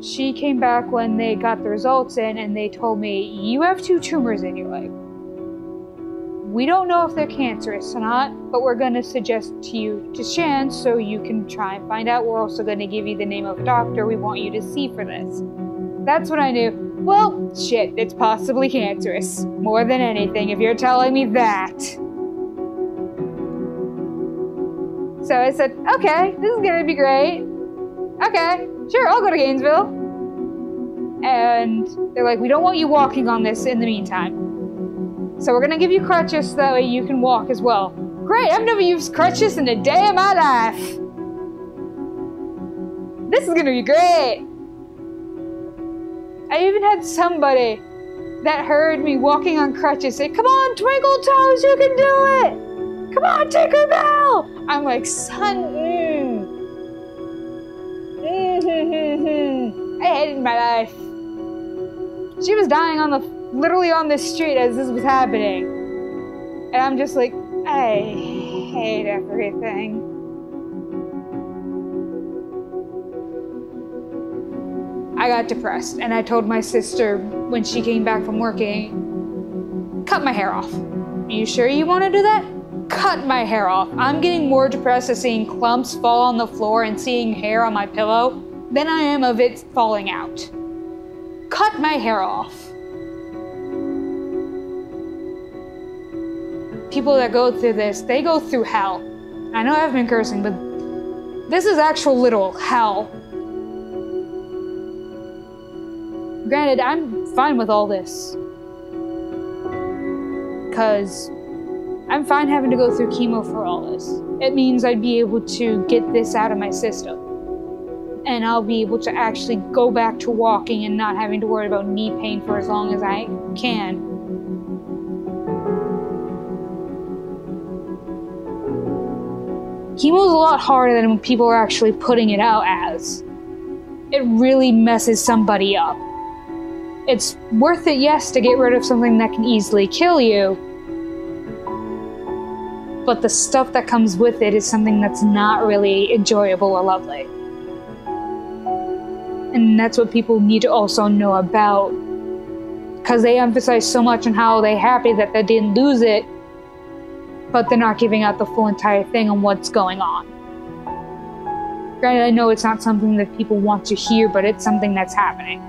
she came back when they got the results in and they told me, You have two tumors in your leg. We don't know if they're cancerous or not, but we're going to suggest to you to Shands so you can try and find out. We're also going to give you the name of a doctor we want you to see for this. That's what I knew. Well, shit, it's possibly cancerous. More than anything, if you're telling me that. So I said, okay, this is gonna be great. Okay, sure, I'll go to Gainesville. And they're like, we don't want you walking on this in the meantime. So we're gonna give you crutches so that way you can walk as well. Great, I've never used crutches in a day of my life. This is gonna be great. I even had somebody that heard me walking on crutches say, Come on, Twinkle Toes, you can do it! Come on, Tinkerbell! I'm like, son, She was dying on the literally on the street as this was happening. And I'm just like, I hate everything. I got depressed and I told my sister when she came back from working, cut my hair off. Are you sure you want to do that? cut my hair off. I'm getting more depressed at seeing clumps fall on the floor and seeing hair on my pillow than I am of it falling out. Cut my hair off. People that go through this, they go through hell. I know I've been cursing, but this is actual literal hell. Granted, I'm fine with all this. Because I'm fine having to go through chemo for all this. It means I'd be able to get this out of my system. And I'll be able to actually go back to walking and not having to worry about knee pain for as long as I can. Chemo is a lot harder than people are actually putting it out as. It really messes somebody up. It's worth it, yes, to get rid of something that can easily kill you, but the stuff that comes with it is something that's not really enjoyable or lovely. And that's what people need to also know about. Because they emphasize so much on how they're happy that they didn't lose it, but they're not giving out the full entire thing on what's going on. Granted, I know it's not something that people want to hear, but it's something that's happening.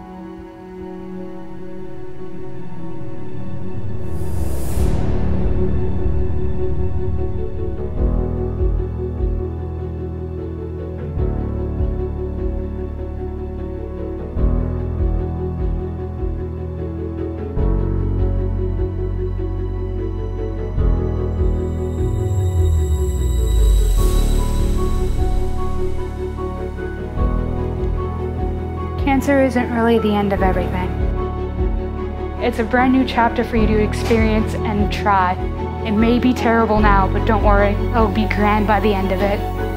Cancer isn't really the end of everything. It's a brand new chapter for you to experience and try. It may be terrible now, but don't worry, it'll be grand by the end of it.